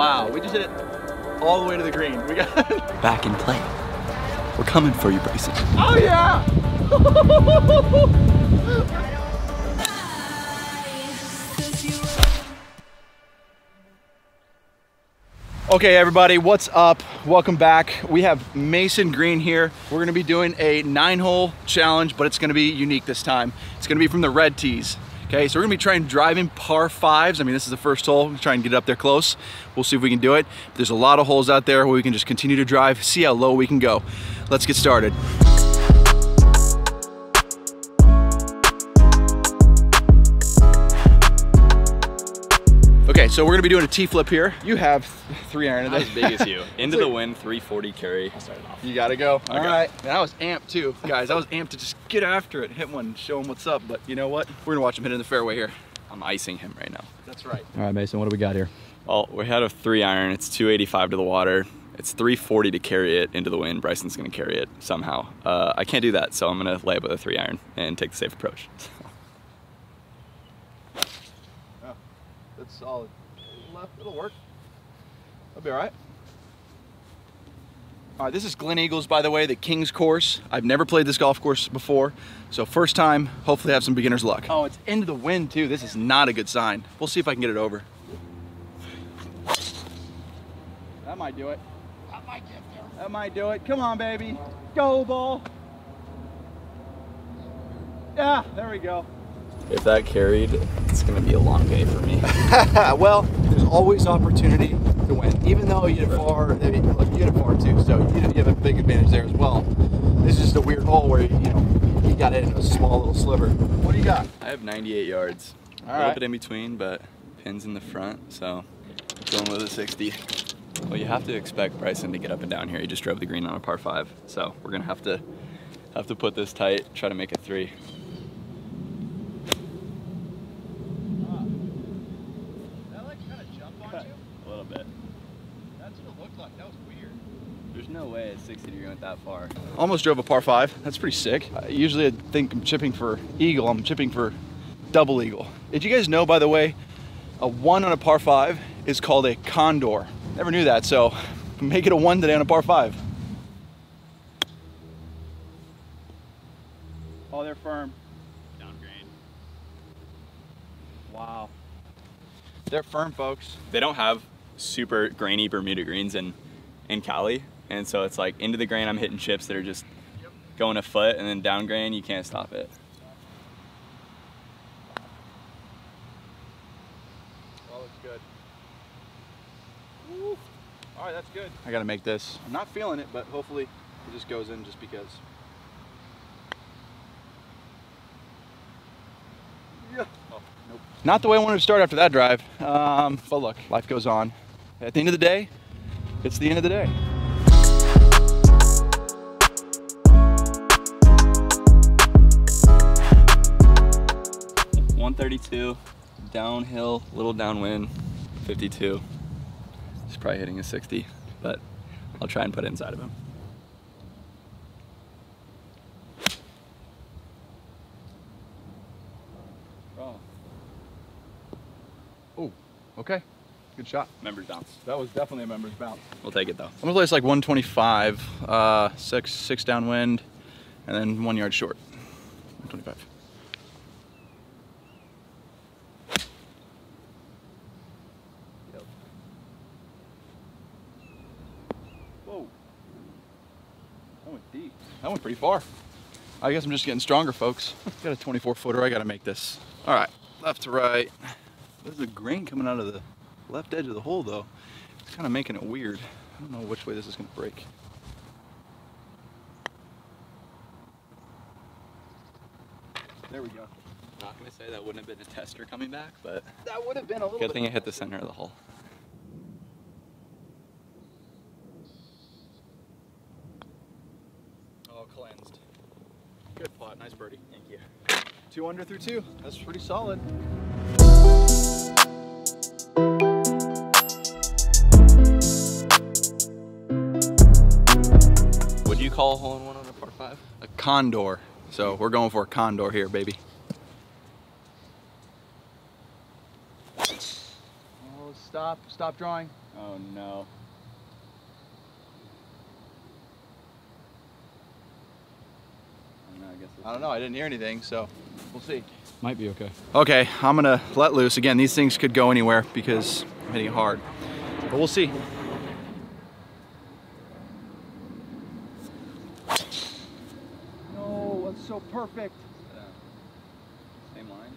Wow, we just hit it all the way to the green. We got Back in play. We're coming for you, Bryson. Oh yeah! Okay, everybody, what's up? Welcome back. We have Mason Greene here. We're gonna be doing a nine hole challenge, but it's gonna be unique this time. It's gonna be from the red tees. Okay, so we're gonna be trying driving par fives. I mean, this is the first hole. Try and get it up there close. We'll see if we can do it. There's a lot of holes out there where we can just continue to drive, see how low we can go. Let's get started. Okay, so we're gonna be doing a T-flip here. You have three iron Not today. as big as you. Into the wind, 340 carry. You gotta go. All Okay. right. And I was amped too, guys. I was amped to just get after it, hit one, show him what's up. But you know what? We're gonna watch him hit in the fairway here. I'm icing him right now. That's right. All right, Mason, what do we got here? Well, we had a three iron. It's 285 to the water. It's 340 to carry it into the wind. Bryson's gonna carry it somehow. Uh, I can't do that, so I'm gonna lay up with a three iron and take the safe approach. Oh, that's solid. Left, it'll work. That'll be all right. All right, this is Gleneagles, by the way, the King's course. I've never played this golf course before, so first time, hopefully have some beginner's luck. Oh, it's into the wind too. This is not a good sign. We'll see if I can get it over. That might do it. That might get there. That might do it. Come on, baby. Go, ball. Yeah, there we go. If that carried, it's gonna be a long day for me. well, there's always opportunity to win, even though you hit far. I mean, look, you hit far too, so you you have a big advantage there as well. This is just a weird hole where you know you got it in a small little sliver. What do you got? I have 98 yards. All a little right. bit in between, but pins in the front, so going with a 60. Well, you have to expect Bryson to get up and down here. He just drove the green on a par five, so we're gonna have to have to put this tight, try to make it three. 160 degree went that far. Almost drove a par five. That's pretty sick. Usually I think I'm chipping for eagle. I'm chipping for double eagle. Did you guys know, by the way, a one on a par five is called a condor. Never knew that, so make it a one today on a par five. Oh, they're firm. Downgrade. Wow. They're firm, folks. They don't have super grainy Bermuda greens in, in Cali, and so it's like into the grain I'm hitting chips that are just going a foot, and then down grain you can't stop it. That looks good. Woo. All right, that's good. I gotta make this. I'm not feeling it, but hopefully it just goes in just because. Yeah. Oh, nope. Not the way I wanted to start after that drive. Um, but look, life goes on. At the end of the day, it's the end of the day. One thirty-two, downhill, little downwind, fifty-two. He's probably hitting a sixty, but I'll try and put it inside of him. Oh. Oh, okay. Good shot. Members bounce. That was definitely a member's bounce. We'll take it though. I'm gonna place like 125, uh, six six downwind, and then one yard short. 125. Whoa. That went deep. That went pretty far. I guess I'm just getting stronger, folks. Got a 24 footer. I gotta make this. All right, left to right. There's a grain coming out of the left edge of the hole, though. It's kind of making it weird. I don't know which way this is gonna break. There we go. Not gonna say that wouldn't have been a tester coming back, but That would have been a little good thing it hit the center of the hole. Cleansed. Good putt, nice birdie. Thank you. Two under through two. That's pretty solid. What do you call a hole in one on a par five? A condor. So we're going for a condor here, baby. Oh, Stop. Stop drawing. Oh no. I don't know, I guess I don't know. I didn't hear anything, so we'll see. Might be okay. Okay, I'm gonna let loose. Again, these things could go anywhere because I'm hitting it hard. But we'll see. No, that's so perfect. Same line.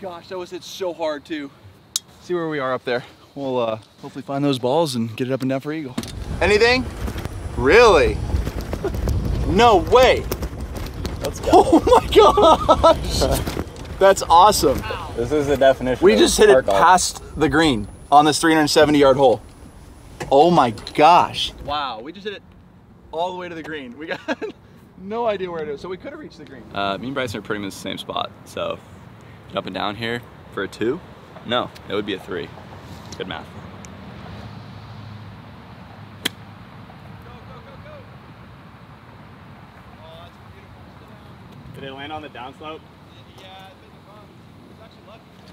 Gosh, that was hit so hard too. See where we are up there. We'll uh, hopefully find those balls and get it up and down for eagle. Anything? Really? no way. Let's go. Oh my gosh. That's awesome. This is the definition. We of just hit it park golf. past the green on this 370 yard hole. Oh my gosh. Wow, we just hit it all the way to the green. We got no idea where it is. So we could have reached the green. Uh, me and Bryson are pretty much the same spot. So, get up and down here for a two? No, it would be a three. Good math. Did it land on the downslope?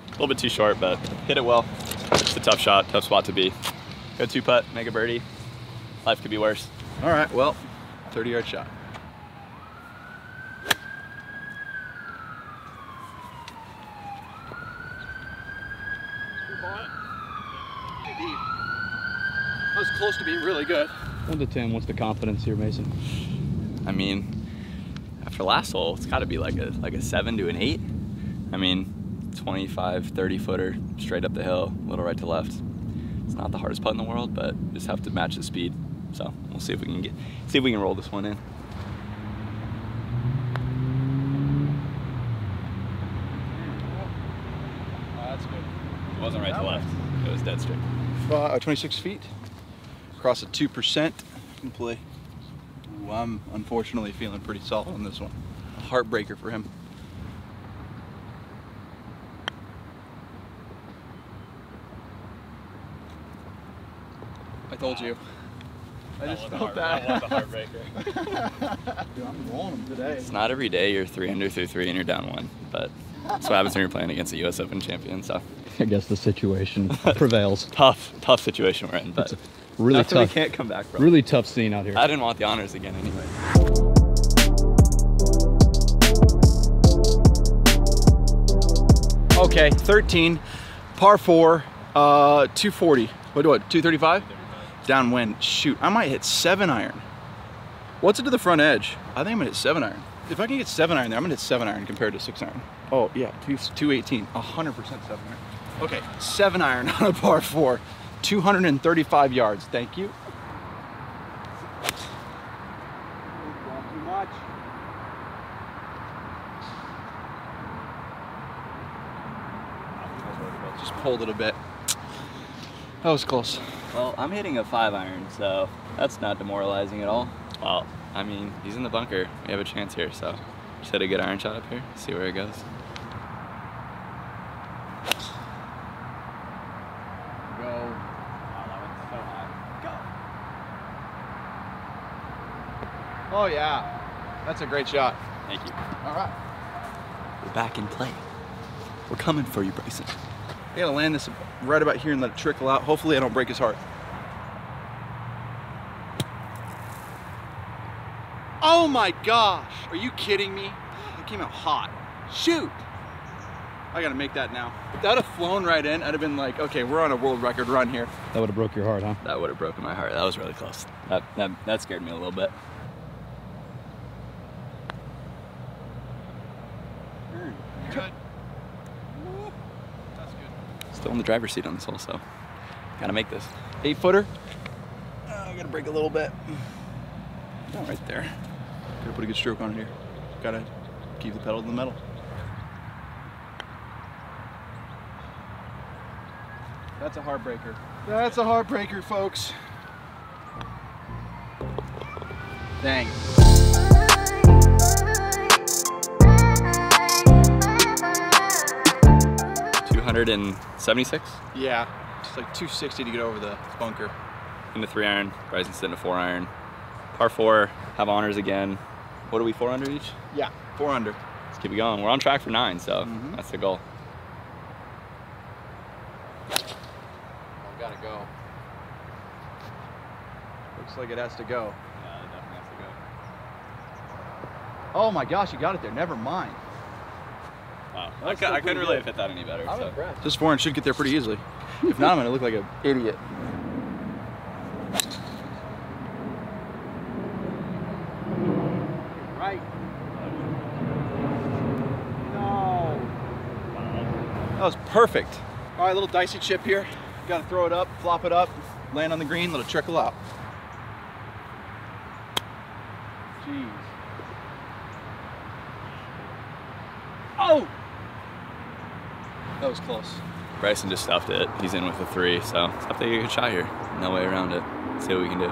A little bit too short, but hit it well. It's a tough shot, tough spot to be. Go two putt, make a birdie. Life could be worse. All right, well, 30 yard shot. That was close to being really good. One to ten. What's the confidence here, Mason? I mean, after last hole, it's got to be like a like a seven to an eight. I mean, 25, 30 footer straight up the hill, little right to left. It's not the hardest putt in the world, but just have to match the speed. So we'll see if we can get see if we can roll this one in. that's good. It wasn't right to left. It was dead straight. Uh, 26 feet, across a 2%. Can play. Ooh, I'm unfortunately feeling pretty solid on this one. A heartbreaker for him. I told you. I just felt that. Dude, I'm rolling him today. It's not every day you're three under through three and you're down one, but that's what happens when you're playing against a U.S. Open champion. So I guess the situation prevails. tough, tough situation we're in, but Really nothing we tough. can't come back from. Really tough scene out here. I didn't want the honors again anyway. Okay, 13, par four, uh, 240. What do it? 235? Downwind. Shoot, I might hit seven iron. What's it to the front edge? I think I'm gonna hit seven iron. If I can get seven iron there, I'm gonna hit seven iron compared to six iron. Oh yeah, two, 218, 100% seven iron. Okay, seven iron on a par four, 235 yards. Thank you. Just pulled it a bit. That was close. Well, I'm hitting a five iron, so that's not demoralizing at all. Well, I mean, he's in the bunker. We have a chance here, so just hit a good iron shot up here. See where it goes. Oh yeah, that's a great shot. Thank you. All right. We're back in play. We're coming for you, Bryson. I gotta land this right about here and let it trickle out. Hopefully I don't break his heart. Oh my gosh, are you kidding me? It came out hot. Shoot. I gotta make that now. If that would have flown right in, I'd have been like, okay, we're on a world record run here. That would have broke your heart, huh? That would have broken my heart. That was really close. That, that, that scared me a little bit. Good. That's good. Still in the driver's seat on this hole, so gotta make this. Eight footer. Uh, I gotta break a little bit. Oh, right there. Gotta put a good stroke on it here. Gotta keep the pedal to the metal. That's a heartbreaker. That's a heartbreaker, folks. Dang. 176? Yeah, just like 260 to get over the bunker. Into three iron, Bryson sit into four iron. Par four, have honors again. What are we, four under each? Yeah, four under. Let's keep it going. We're on track for nine, so mm -hmm. that's the goal. I've got to go. Looks like it has to go. Yeah, it definitely has to go. Oh my gosh, you got it there. Never mind. Wow. I, That's I couldn't really good. fit that any better. I'm so. This four iron should get there pretty easily. If not, I'm gonna look like an idiot. Right. No. That was perfect. All right, a little dicey chip here. Got to throw it up, flop it up, land on the green, let it trickle out. Jeez. Oh! That was close. Bryson just stuffed it. He's in with a three, so I have to take a good shot here. No way around it. See what we can do.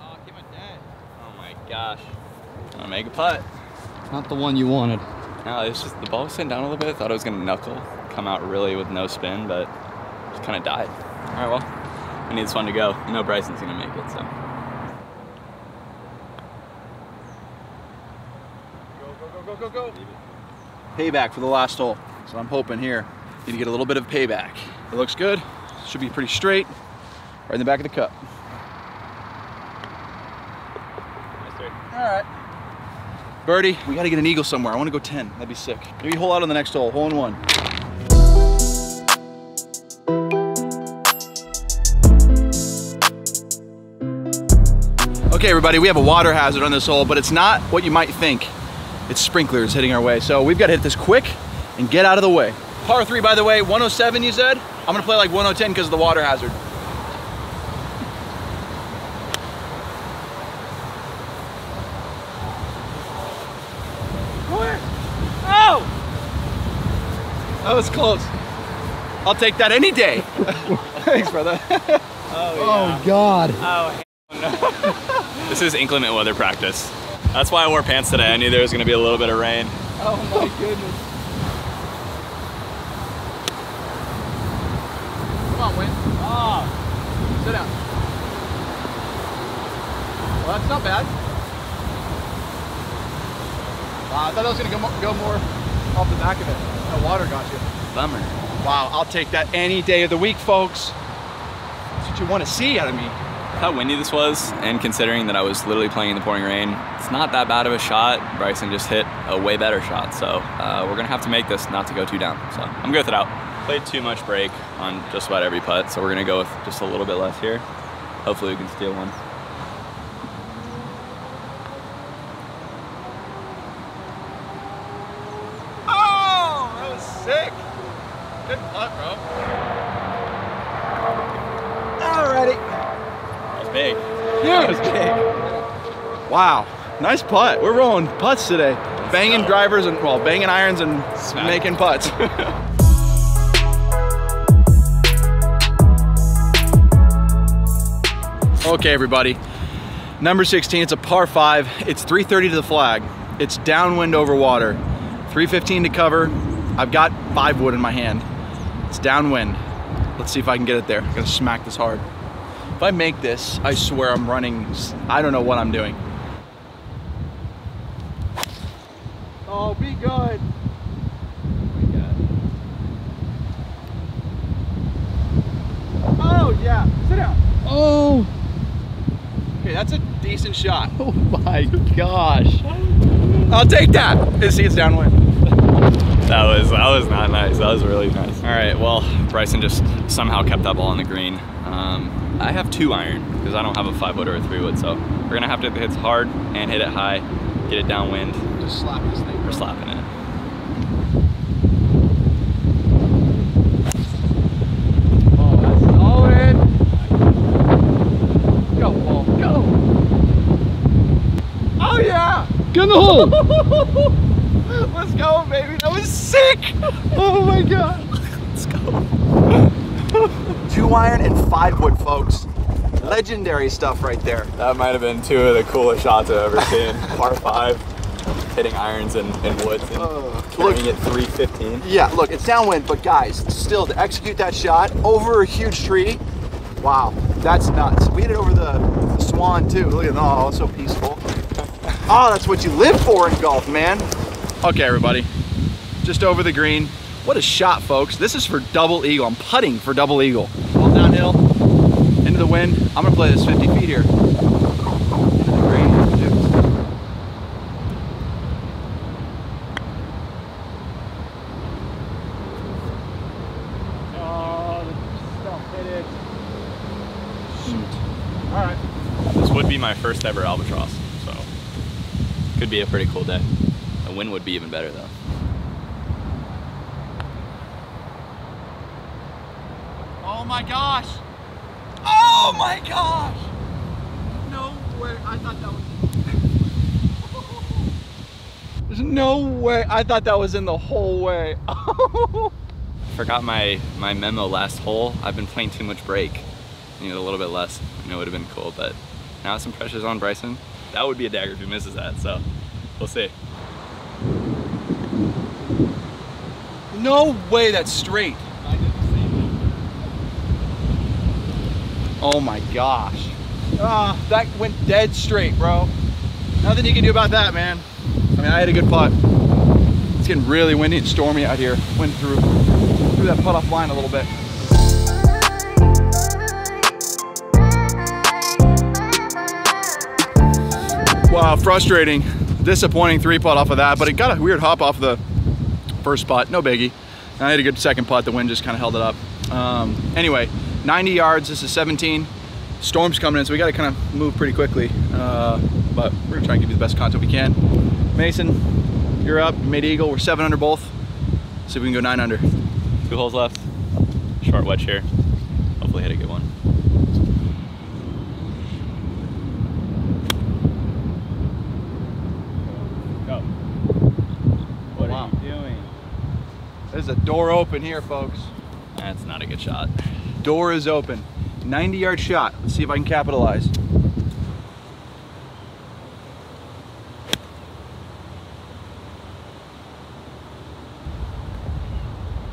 Oh my gosh. Wanna make a putt? Not the one you wanted. No, it's just the ball was sitting down a little bit. I Thought it was gonna knuckle, come out really with no spin, but just kind of died. All right, well, we need this one to go. You know Bryson's gonna make it, so. Go, go, go. Payback for the last hole. So I'm hoping here. Need to get a little bit of payback. It looks good. Should be pretty straight. Right in the back of the cup. All right. Birdie, we got to get an eagle somewhere. I want to go 10. That'd be sick. Maybe hole out on the next hole. Hole in one. Okay, everybody, we have a water hazard on this hole, but it's not what you might think. It's sprinklers hitting our way. So we've got to hit this quick and get out of the way. Par three, by the way, 107 you said? I'm gonna play like 110 because of the water hazard. Oh! That was close. I'll take that any day. Thanks, brother. Oh, oh God. This is inclement weather practice. That's why I wore pants today. I knew there was gonna be a little bit of rain. Oh my goodness. Come on, Win. Ah. Sit down. Well, that's not bad. Wow, I thought I was gonna go, go more off the back of it. That water got you. Bummer. Wow, I'll take that any day of the week, folks. That's what you want to see out of me. How windy this was, and considering that I was literally playing in the pouring rain, it's not that bad of a shot. Bryson just hit a way better shot, so uh, we're gonna have to make this not to go too down. So I'm good with it out. Played too much break on just about every putt, so we're gonna go with just a little bit less here. Hopefully we can steal one. Oh, that was sick. Good putt, bro. Alrighty. That was. That was big. Wow, nice putt. We're rolling putts today. Banging drivers and, well, banging irons and Smack. making putts. okay, everybody. Number 16, it's a par five. It's 330 to the flag. It's downwind over water. 315 to cover. I've got five wood in my hand. It's downwind. Let's see if I can get it there. I'm gonna smack this hard. If I make this, I swear I'm running, I don't know what I'm doing. Oh, be good. Oh, yeah. Sit down. Oh, Okay, that's a decent shot. oh my gosh. I'll take that. You See, it's downwind. That was that was not nice. That was really nice. All right, well, Bryson just somehow kept that ball on the green. I have two iron because I don't have a five wood or a three wood, so we're gonna have to hit the hits hard and hit it high, get it downwind. Just slap this thing. We're slapping it. Oh, that's solid. Go, ball. Go. Oh, yeah. Get in the hole. Let's go, baby. That was sick. Oh, my God. Let's go. Two iron and five wood, folks. Legendary stuff right there. That might have been two of the coolest shots I've ever seen. Par five, hitting irons and, and woods and Uh, carrying look. it 315. Yeah, look, it's downwind, but guys, still to execute that shot over a huge tree, wow, that's nuts. We hit it over the, the swan too. Look at that, oh, so peaceful. oh, that's what you live for in golf, man. Okay, everybody, just over the green, What a shot, folks. This is for double eagle. I'm putting for double eagle. Ball downhill, into the wind. I'm gonna play this 50 feet here. My first ever albatross, so could be a pretty cool day. The wind would be even better though. Oh my gosh! Oh my gosh! No way! I thought that was. There's no way! I thought that was in the whole way. Forgot my my memo last hole. I've been playing too much break. Need a little bit less. I know it would have been cool, but now some pressure's on Bryson. That would be a dagger if he misses that, so we'll see. no way! That's straight. Oh my gosh. Ah, that went dead straight, bro. Nothing you can do about that, man. I mean, I had a good putt. It's getting really windy and stormy out here. Went through through that putt off line a little bit. Wow, frustrating. Disappointing three putt off of that, but it got a weird hop off the first putt. No biggie. I had a good second putt. The wind just kind of held it up. Um, anyway, 90 yards. This is 17. Storm's coming in, so we got to kind of move pretty quickly. Uh, but we're gonna try and give you the best content we can. Mason, you're up. You made eagle. We're seven under both. See if we can go nine under. Two holes left. Short wedge here. Hopefully hit a good one. Go. What Wow. are you doing? There's a door open here, folks. That's not a good shot. Door is open. 90 yard shot. Let's see if I can capitalize.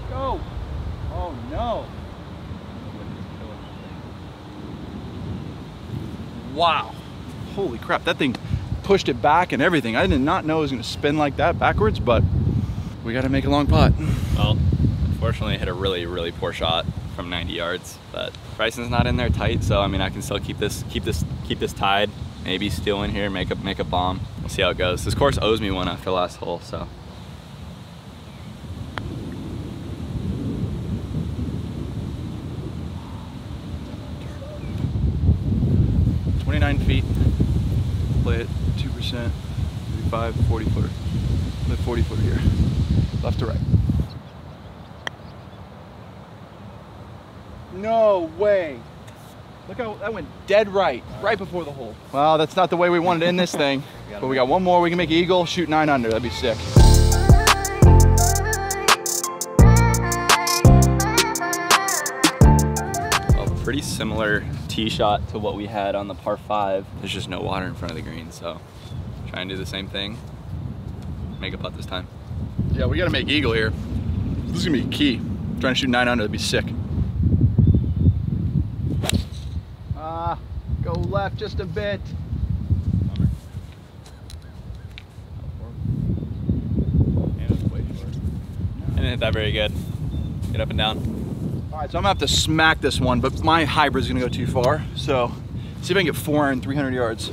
Go. Oh no. Wow. Holy crap. That thing pushed it back and everything. I did not know it was going to spin like that backwards, but we got to make a long putt. Well, unfortunately, hit a really, really poor shot from 90 yards. But Bryson's not in there tight, so I mean, I can still keep this, keep this, keep this tied. Maybe steal in here, make a make a bomb. We'll see how it goes. This course owes me one after last hole, so. Twenty-nine feet. Play it two percent. 35, 40 footer. Play 40 footer here. Left to right. No way. Look how that went dead right, right before the hole. Well, that's not the way we wanted to end this thing. But we got one more. We can make eagle, shoot nine under. That'd be sick. a pretty similar tee shot to what we had on the par five. There's just no water in front of the green, so try and do the same thing. Make a putt this time. Yeah, we gotta make eagle here. This is gonna be key. Trying to shoot nine under, that'd be sick. Ah, go left just a bit. I didn't hit that very good. Get up and down. All right, so I'm gonna have to smack this one, but my hybrid's gonna go too far. So, see if I can get four iron, 300 yards.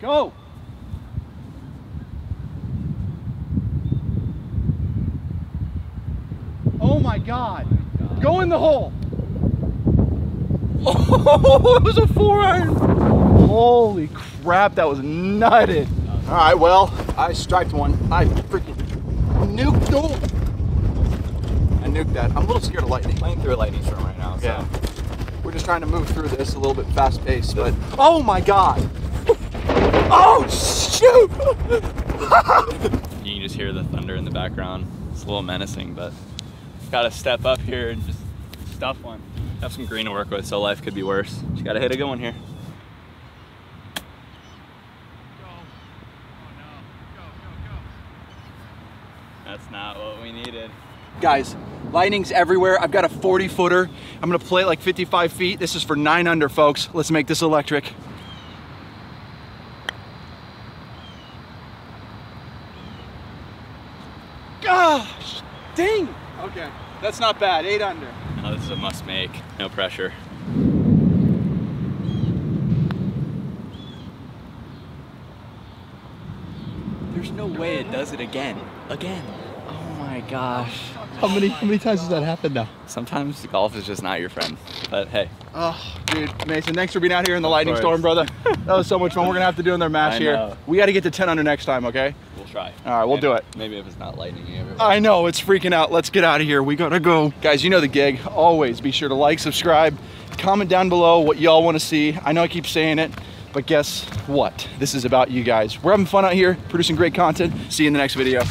Go! Oh my God! Go in the hole! Oh, it was a four iron! Holy crap, that was nutted! All right, well, I striped one. I freaking nuked oh. I nuked that. I'm a little scared of lightning. Playing through a lightning storm right now, so. Yeah. We're just trying to move through this a little bit fast paced, but oh my god! oh shoot! You can just hear the thunder in the background. It's a little menacing, but gotta step up here and just stuff one have some green to work with, so life could be worse. Just gotta hit a good one here. That's not what we needed. Guys, lightning's everywhere. I've got a 40 footer. I'm gonna play it like 55 feet. This is for nine under, folks. Let's make this electric. Gosh, ding. Okay, that's not bad, eight under. Oh, this is a must make. No pressure. There's no way it does it again. Again. Oh my gosh. How many how many times has that happened now? Sometimes golf is just not your friend. But hey, Oh, dude, Mason, thanks for being out here in the lightning course. storm, brother. That was so much fun. We're gonna have to do another match here. We got to get to 10 under next time, okay? Try. All right, we'll do it. Maybe if it's not lightning ever. I know it's freaking out. Let's get out of here. We gotta go, guys. You know the gig. Always be sure to like, subscribe, comment down below what y'all want to see. I know I keep saying it, but guess what? This is about you guys. We're having fun out here, producing great content. See you in the next video.